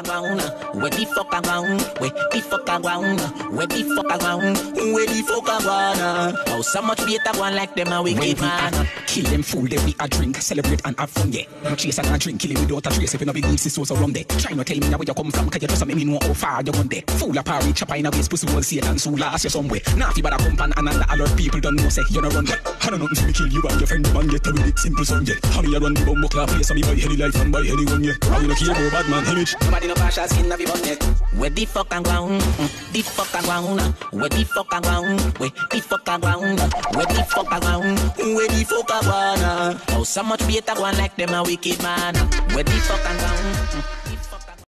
a ground? Where fuck around? Where the fuck a ground? Where the fuck a ground? Where the fuck a ground? Oh, so much better one like them a wicked man. Kill them fool, then we a drink, celebrate and have fun, yeah. No chase and a drink, kill him without a trace. If you no be good, see so run there. Try not tell me now where you come from, cause you just make me know how far you gone there. Fool a party, chopper in a waist, pussy will see it and so last you somewhere. Naughty but a come and another alert people don't know say you no run there. I don't know if me kill you and your friend man get with it simple son yeah. How me a run the bumbo clap place, so me buy heli life and buy heli one yeah. I don't care about bad man image. Nobody no partial skin of your bonnet. Where the fuck a ground? Mm, The fuck a ground? Where the fuck a ground? Where the fuck a ground? Where the fuck a ground? Where the fuck a ground? Oh, so much better one like them a wicked man. Where the fuck a ground? Mm,